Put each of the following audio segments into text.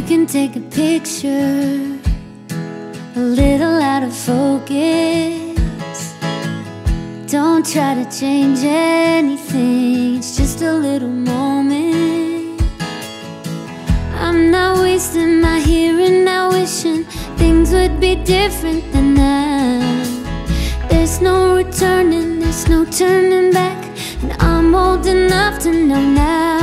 You can take a picture, a little out of focus. Don't try to change anything, it's just a little moment. I'm not wasting my hearing now, wishing things would be different than now. There's no returning, there's no turning back, and I'm old enough to know now.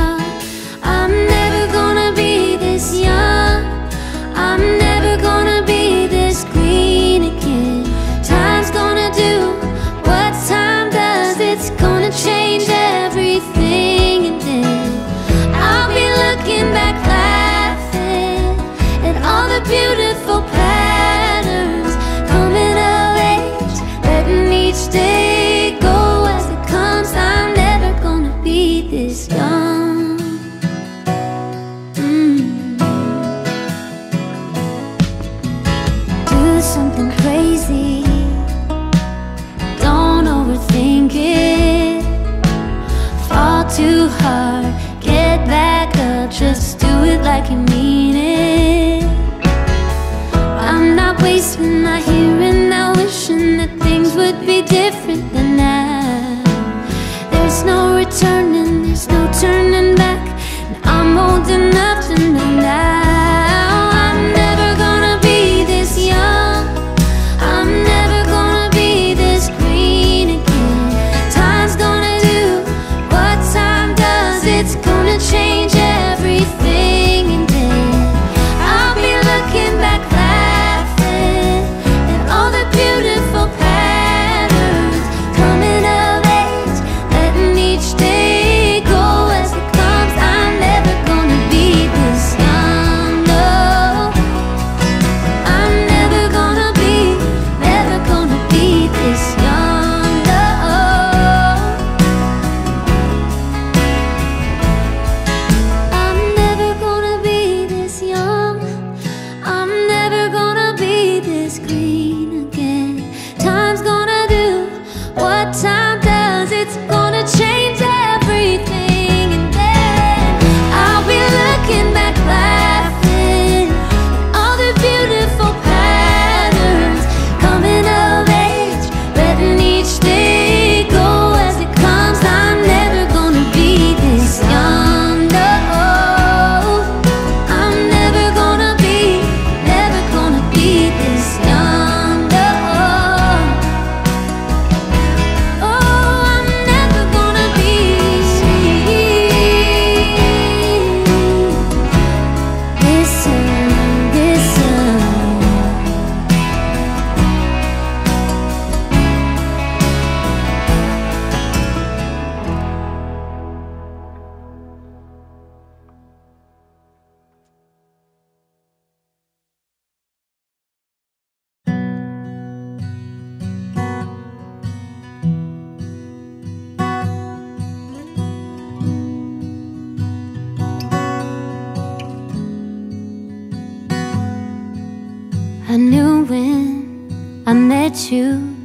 You,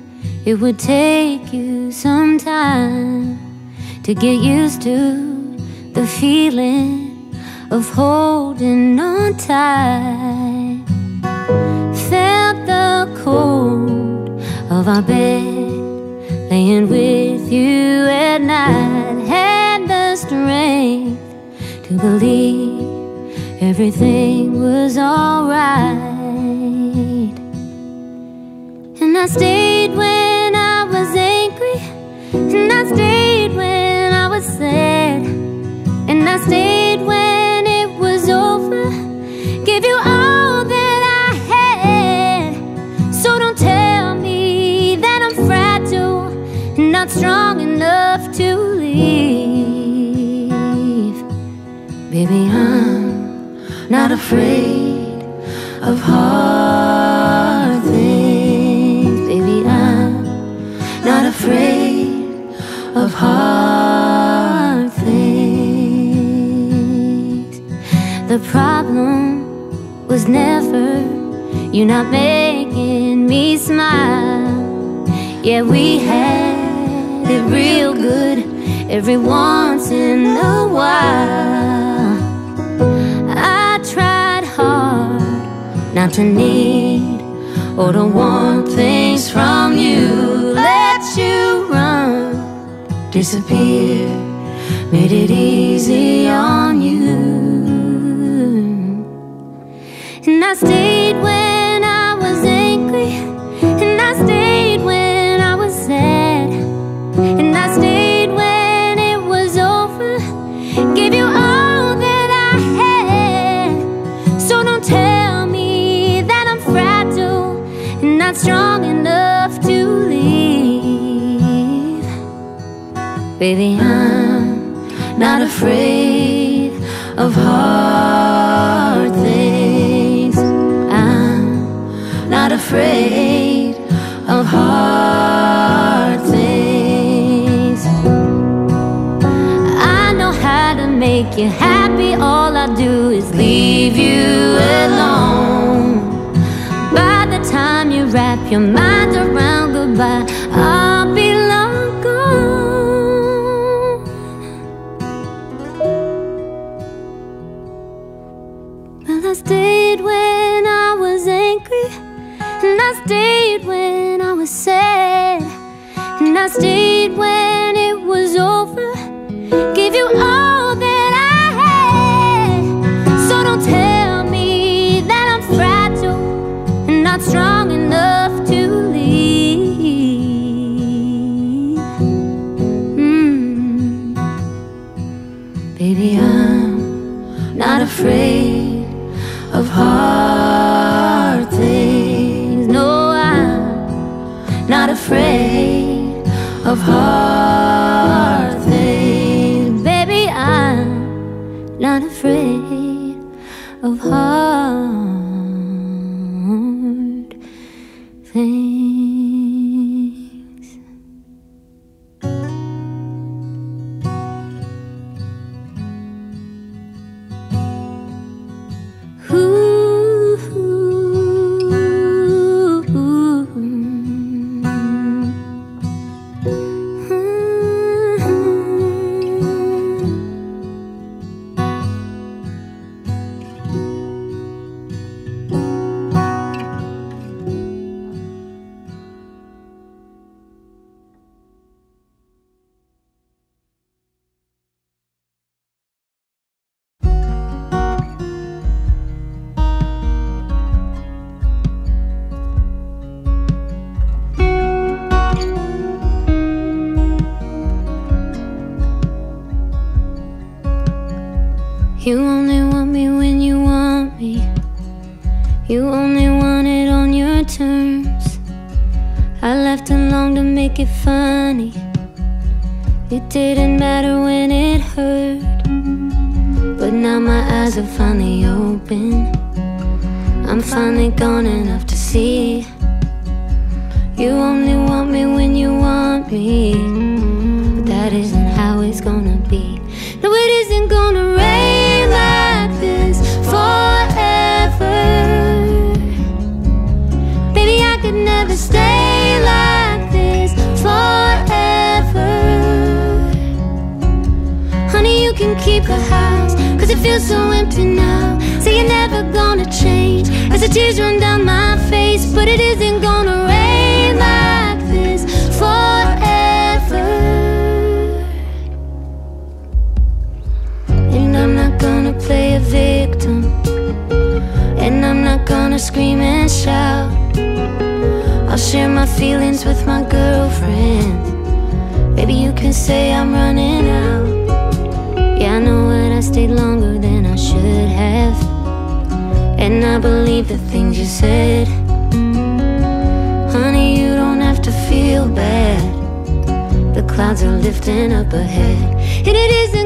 it would take you some time to get used to the feeling of holding on tight. Felt the cold of our bed, laying with you at night. Had the strength to believe everything was alright. I stayed when I was angry, and I stayed when I was sad, and I stayed when it was over. Give you all that I had. So don't tell me that I'm fragile, And not strong enough to leave. Baby, I'm not afraid of hard afraid of hard things. The problem was never you not making me smile. Yeah, we had it real good every once in a while. I tried hard not to need or to want things from you. You run, disappear, made it easy on you. And I stayed when I was angry, and I stayed when I was sad, and I stayed when it was over. Gave you all that I had. So don't tell me that I'm fragile and not strong enough Baby, I'm not afraid of hard things. I'm not afraid of hard things. I know how to make you happy. All I do is leave you alone. By the time you wrap your mind around goodbye, I'll be I stayed when I was sad, and I stayed when it was over. Give you all that I had. So don't tell me that I'm fragile and not strong enough to leave. Mm. Baby, I'm it funny. It didn't matter when it hurt. But now my eyes are finally open. I'm finally gone enough to see. You only want me when you want me. Feels so empty now. Say you're never gonna change as the tears run down my face. But it isn't gonna rain like this forever. And I'm not gonna play a victim. And I'm not gonna scream and shout. I'll share my feelings with my girlfriend. Baby, you can say I'm running out. Yeah, I know stayed longer than I should have. And I believe the things you said. Honey, you don't have to feel bad. The clouds are lifting up ahead. And it isn't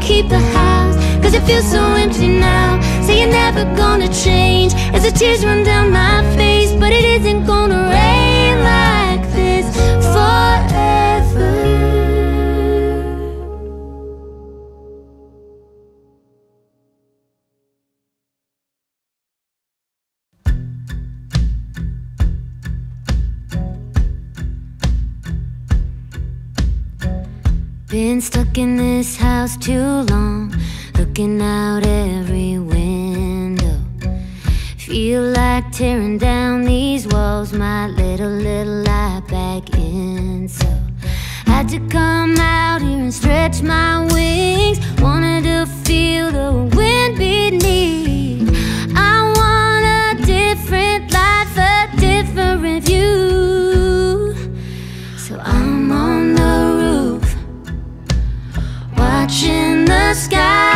keep the house Cause it feels so empty now. Say you're never gonna change As the tears run down my face But it isn't gonna rain like this. For Been stuck in this house too long, looking out every window. Feel like tearing down these walls, my little, little light back in. So had to come out here and stretch my wings, wanted to feel the wind beneath. sky.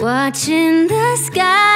Watching the sky.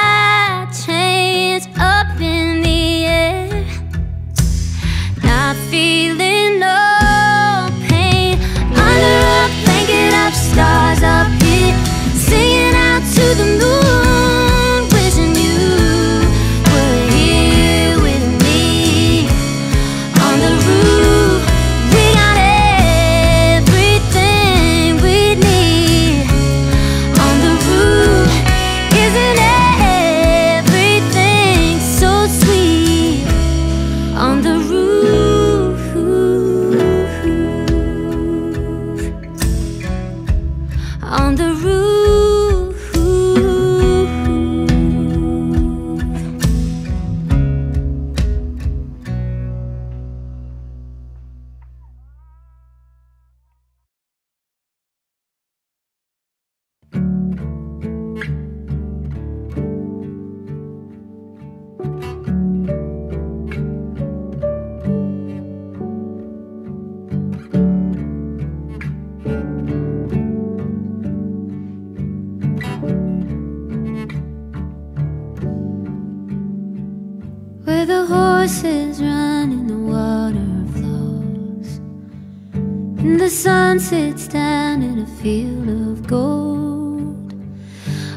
sits down in a field of gold.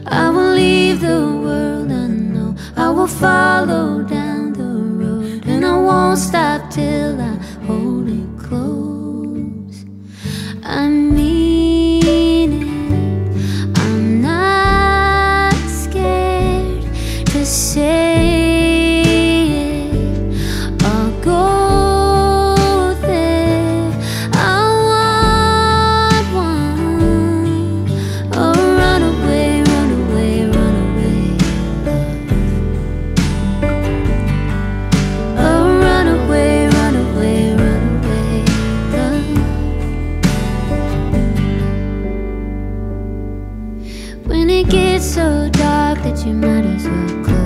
I will leave the world unknown, I will follow down the road, and I won't stop till I hold it close. I so dark that you might as well